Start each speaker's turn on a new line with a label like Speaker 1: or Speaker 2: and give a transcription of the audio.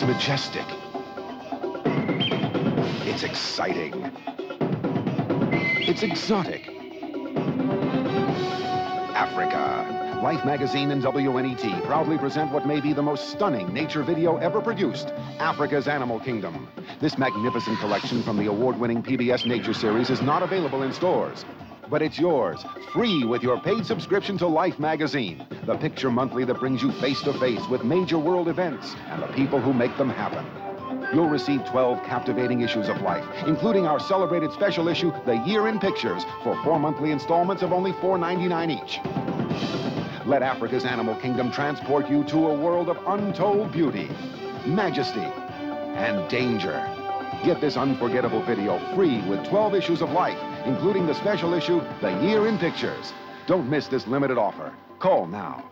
Speaker 1: It's majestic. It's exciting. It's exotic. Africa. Life magazine and WNET proudly present what may be the most stunning nature video ever produced, Africa's Animal Kingdom. This magnificent collection from the award-winning PBS Nature series is not available in stores. But it's yours, free with your paid subscription to Life magazine, the picture monthly that brings you face to face with major world events and the people who make them happen. You'll receive 12 captivating issues of Life, including our celebrated special issue, The Year in Pictures, for four monthly installments of only $4.99 each. Let Africa's Animal Kingdom transport you to a world of untold beauty, majesty, and danger. Get this unforgettable video free with 12 issues of Life, including the special issue, The Year in Pictures. Don't miss this limited offer. Call now.